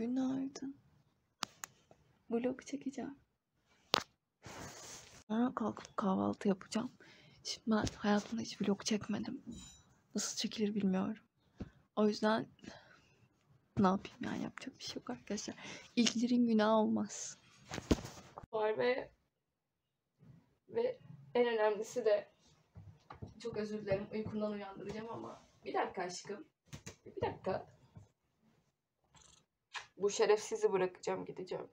Günaydın. Vlog çekeceğim. Sonra kalkıp kahvaltı yapacağım. Şimdi ben hayatımda hiç vlog çekmedim. Nasıl çekilir bilmiyorum. O yüzden ne yapayım yani yapacak bir şey yok arkadaşlar. İlklerin günahı olmaz. Var ve ve en önemlisi de çok özür dilerim uykumdan uyandıracağım ama bir dakika aşkım. Bir dakika. Bu şerefsizi bırakacağım gideceğim.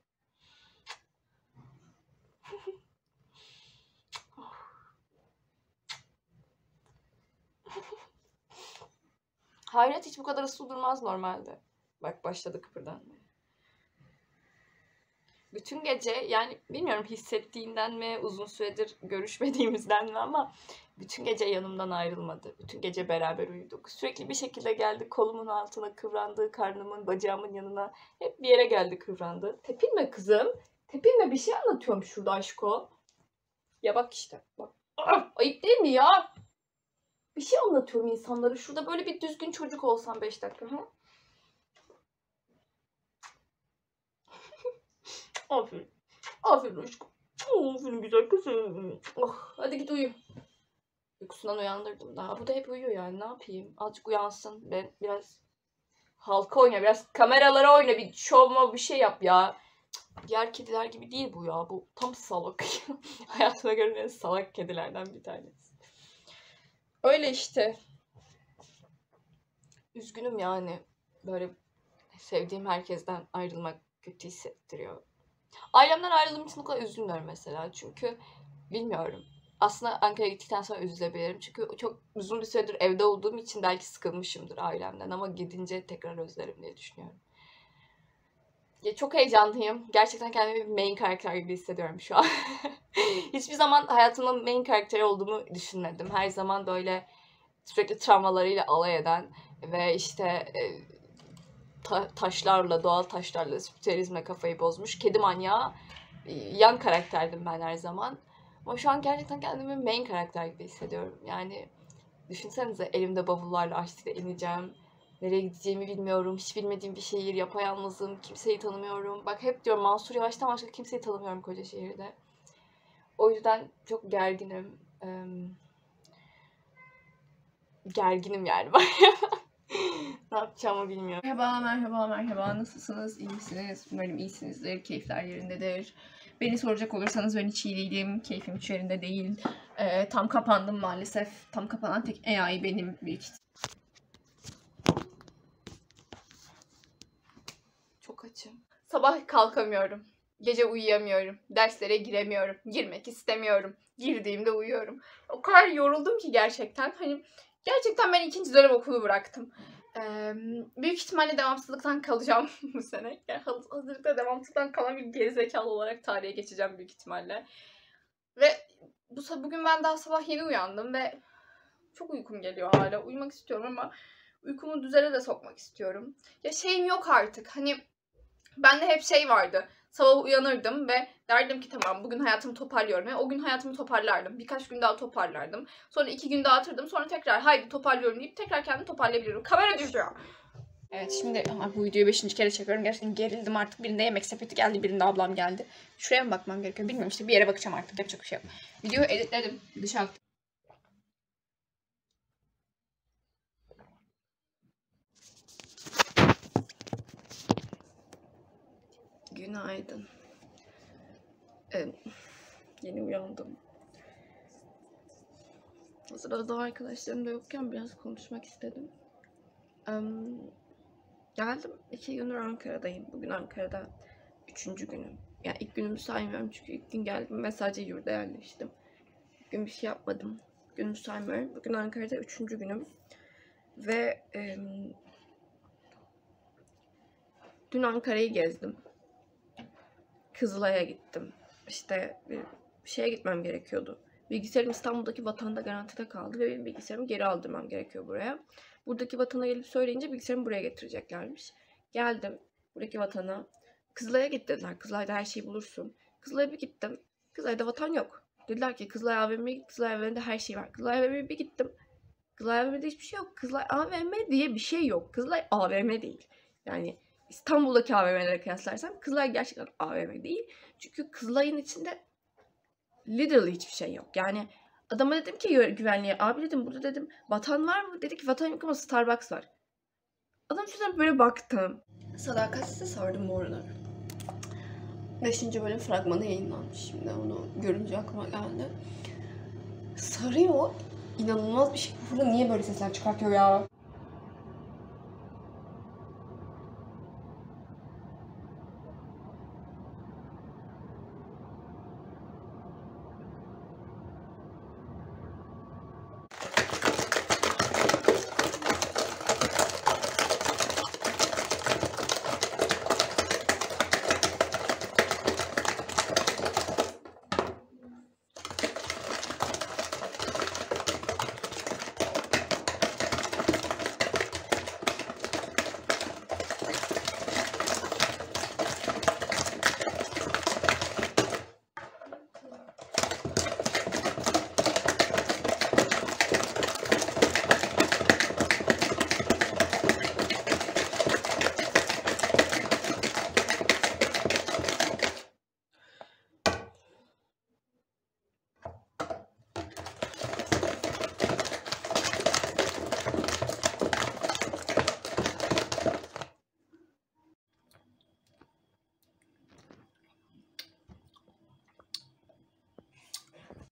Hayret hiç bu kadar ıslı durmaz normalde. Bak başladı kıpırdanmaya. Bütün gece yani bilmiyorum hissettiğinden mi uzun süredir görüşmediğimizden mi ama bütün gece yanımdan ayrılmadı. Bütün gece beraber uyuduk. Sürekli bir şekilde geldi kolumun altına kıvrandı, karnımın, bacağımın yanına. Hep bir yere geldi kıvrandı. Tepinme kızım. Tepinme bir şey anlatıyorum şurada aşko. Ya bak işte bak. Ah, ayıp değil mi ya? Bir şey anlatıyorum insanlara. Şurada böyle bir düzgün çocuk olsam 5 dakika. Ha? Aferin. Aferin aşkım. Aferin güzel kızım. Oh, hadi git uyu. Uykusundan uyandırdım daha. Bu da hep uyuyor yani. Ne yapayım? Azıcık uyansın. Ben biraz halka oyna. Biraz kameralara oyna. Bir şovma bir şey yap ya. Diğer kediler gibi değil bu ya. Bu tam salak. Hayatıma göre en salak kedilerden bir tanesi. Öyle işte. Üzgünüm yani. Böyle sevdiğim herkesten ayrılmak kötü hissettiriyor. Ailemden ayrıldığım için o kadar üzülmüyorum mesela. Çünkü bilmiyorum. Aslında Ankara'ya gittikten sonra üzülebilirim. Çünkü çok uzun bir süredir evde olduğum için belki sıkılmışımdır ailemden. Ama gidince tekrar özlerim diye düşünüyorum. Ya çok heyecanlıyım. Gerçekten kendimi bir main karakter gibi hissediyorum şu an. Hiçbir zaman hayatımın main karakteri olduğumu düşünmedim. Her zaman böyle sürekli travmalarıyla alay eden ve işte e, ta- taşlarla, doğal taşlarla, spiritüalizmle kafayı bozmuş kedi manyağı e, yan karakterdim ben her zaman. Ama şu an gerçekten kendimi main karakter gibi hissediyorum. Yani düşünsenize elimde bavullarla Aşti'de ineceğim. Nereye gideceğimi bilmiyorum. Hiç bilmediğim bir şehir, yapayalnızım. Kimseyi tanımıyorum. Bak hep diyorum Mansur Yavaş'tan başka kimseyi tanımıyorum koca şehirde. O yüzden çok gerginim. Eee, gerginim yani. ne yapacağımı bilmiyorum. Merhaba, merhaba, merhaba. Nasılsınız? İyi misiniz? Umarım iyisinizdir. Keyifler yerindedir. Beni soracak olursanız ben hiç iyi değilim. Keyfim hiç yerinde değil. Ee, tam kapandım maalesef. Tam kapanan tek AI benim büyük Çok açım. Sabah kalkamıyorum. Gece uyuyamıyorum. Derslere giremiyorum. Girmek istemiyorum. Girdiğimde uyuyorum. O kadar yoruldum ki gerçekten. Hani gerçekten ben ikinci dönem okulu bıraktım. Büyük ihtimalle devamsızlıktan kalacağım bu sene. Yani haz- hazırlıkta devamsızlıktan kalan bir gerizekalı olarak tarihe geçeceğim büyük ihtimalle. Ve bu bugün ben daha sabah yeni uyandım ve çok uykum geliyor hala. Uyumak istiyorum ama uykumu düzene de sokmak istiyorum. Ya şeyim yok artık. Hani bende hep şey vardı. Sabah uyanırdım ve derdim ki tamam bugün hayatımı toparlıyorum. Ve o gün hayatımı toparlardım. Birkaç gün daha toparlardım. Sonra iki gün dağıtırdım. Sonra tekrar haydi toparlıyorum deyip tekrar kendimi toparlayabilirim. Kamera düşüyor. Evet şimdi ama bu videoyu beşinci kere çekiyorum. Gerçekten gerildim artık. Birinde yemek sepeti geldi. Birinde ablam geldi. Şuraya mı bakmam gerekiyor bilmiyorum işte bir yere bakacağım artık. Yapacak bir şey yok. Videoyu editledim. Dışa Günaydın. Ee, yeni uyandım. Sırada arkadaşlarım da yokken biraz konuşmak istedim. Em, geldim. iki gündür Ankara'dayım. Bugün Ankara'da üçüncü günüm. Yani ilk günümü saymıyorum çünkü ilk gün geldim ve sadece yurda yerleştim. Bugün bir şey yapmadım. Günümü saymıyorum. Bugün Ankara'da üçüncü günüm. Ve em, dün Ankara'yı gezdim. Kızılay'a gittim. İşte bir bir şeye gitmem gerekiyordu. Bilgisayarım İstanbul'daki vatanda garantide kaldı ve benim bilgisayarımı geri aldırmam gerekiyor buraya. Buradaki vatana gelip söyleyince bilgisayarımı buraya getireceklermiş. Geldim buradaki vatana. Kızılay'a git dediler. Kızılay'da her şeyi bulursun. Kızılay'a bir gittim. Kızılay'da vatan yok. Dediler ki Kızılay AVM'ye git. Kızılay AVM'de her şey var. Kızılay AVM'ye bir gittim. Kızılay AVM'de hiçbir şey yok. Kızılay AVM diye bir şey yok. Kızılay AVM değil. Yani İstanbul'daki AVM'lere kıyaslarsam Kızılay gerçekten AVM değil. Çünkü Kızılay'ın içinde literally hiçbir şey yok. Yani adama dedim ki gü- güvenliğe abi dedim burada dedim vatan var mı? Dedi ki vatan yok ama Starbucks var. Adam yüzünden böyle baktım. Sadakatsiz sordum bu aralar. Beşinci bölüm fragmanı yayınlanmış şimdi onu görünce aklıma geldi. Sarıyor. İnanılmaz bir şey. Burada niye böyle sesler çıkartıyor ya?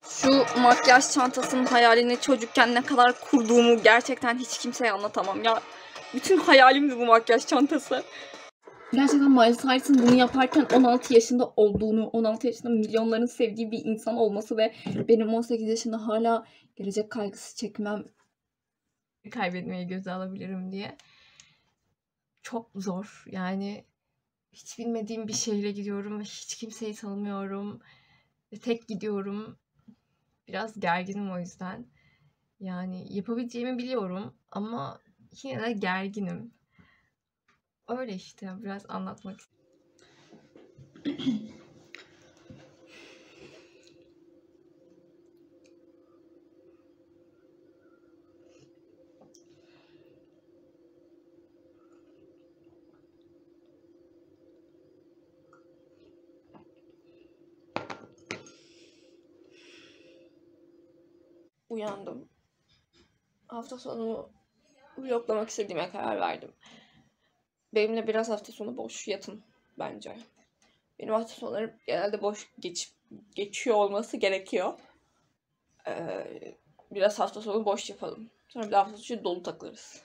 Şu makyaj çantasının hayalini çocukken ne kadar kurduğumu gerçekten hiç kimseye anlatamam ya. Bütün hayalimdi bu makyaj çantası. Gerçekten Miley Cyrus'ın bunu yaparken 16 yaşında olduğunu, 16 yaşında milyonların sevdiği bir insan olması ve benim 18 yaşında hala gelecek kaygısı çekmem kaybetmeyi göze alabilirim diye. Çok zor. Yani hiç bilmediğim bir şehre gidiyorum ve hiç kimseyi tanımıyorum. Tek gidiyorum. Biraz gerginim o yüzden. Yani yapabileceğimi biliyorum ama yine de gerginim. Öyle işte biraz anlatmak Uyandım. Hafta sonu vloglamak istediğime karar verdim. Benimle biraz hafta sonu boş yatın bence. Benim hafta sonları genelde boş geç, geçiyor olması gerekiyor. Ee, biraz hafta sonu boş yapalım. Sonra bir de hafta sonu dolu takılırız.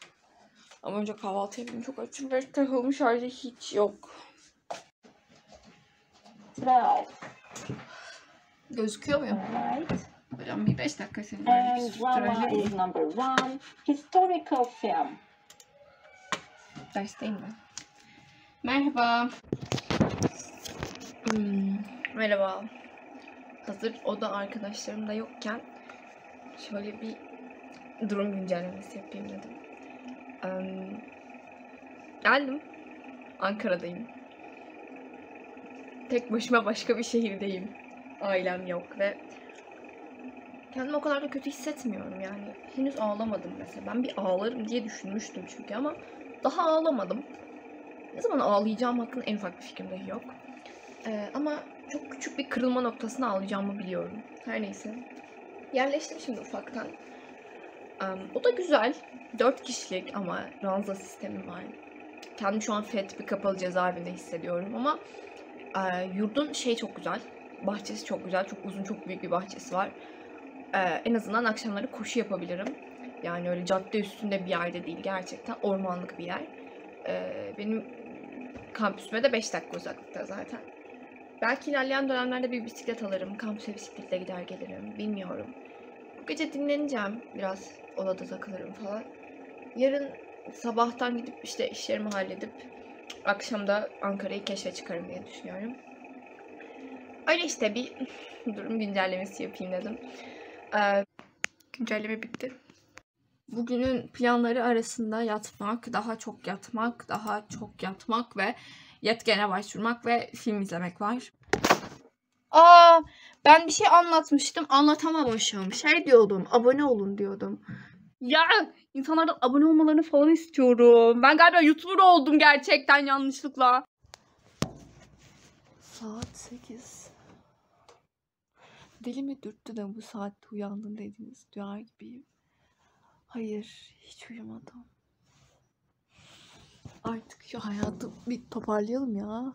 Ama önce kahvaltı yapayım. Çok açım ve takılmış şarjı hiç yok. Twelve. Gözüküyor muyum? Right. Hocam bir 5 dakika senin And drama is number one. Historical film. Dersteyim ben. Merhaba. Hmm, merhaba. Hazır oda arkadaşlarım da yokken şöyle bir durum güncellemesi yapayım dedim. Em, geldim. Ankara'dayım. Tek başıma başka bir şehirdeyim. Ailem yok ve kendimi o kadar da kötü hissetmiyorum yani. Henüz ağlamadım mesela. Ben bir ağlarım diye düşünmüştüm çünkü ama daha ağlamadım. Ne zaman ağlayacağım hakkında en ufak bir fikrim dahi yok. Ee, ama çok küçük bir kırılma noktasına ağlayacağımı biliyorum. Her neyse. Yerleştim şimdi ufaktan. Em, o da güzel. Dört kişilik ama ranza sistemi var. Kendimi şu an FET bir kapalı cezaevinde hissediyorum ama e, yurdun şey çok güzel. Bahçesi çok güzel. Çok uzun, çok büyük bir bahçesi var. E, en azından akşamları koşu yapabilirim. Yani öyle cadde üstünde bir yerde değil. Gerçekten ormanlık bir yer. Ee, benim kampüsüme de 5 dakika uzaklıkta zaten. Belki ilerleyen dönemlerde bir bisiklet alırım. Kampüse bisikletle gider gelirim. Bilmiyorum. Bu gece dinleneceğim. Biraz odada takılırım falan. Yarın sabahtan gidip işte işlerimi halledip akşam da Ankara'yı keşfe çıkarım diye düşünüyorum. Öyle işte bir durum güncellemesi yapayım dedim. Ee, güncelleme bitti. Bugünün planları arasında yatmak, daha çok yatmak, daha çok yatmak ve yetkene başvurmak ve film izlemek var. Aa, ben bir şey anlatmıştım, anlatamamışım. Şey diyordum, abone olun diyordum. Ya insanlardan abone olmalarını falan istiyorum. Ben galiba YouTuber oldum gerçekten yanlışlıkla. Saat 8. Deli mi dürttü de bu saatte uyandın dediğiniz duyar gibiyim. Hayır, hiç uyumadım. Artık şu hayatı bir toparlayalım ya.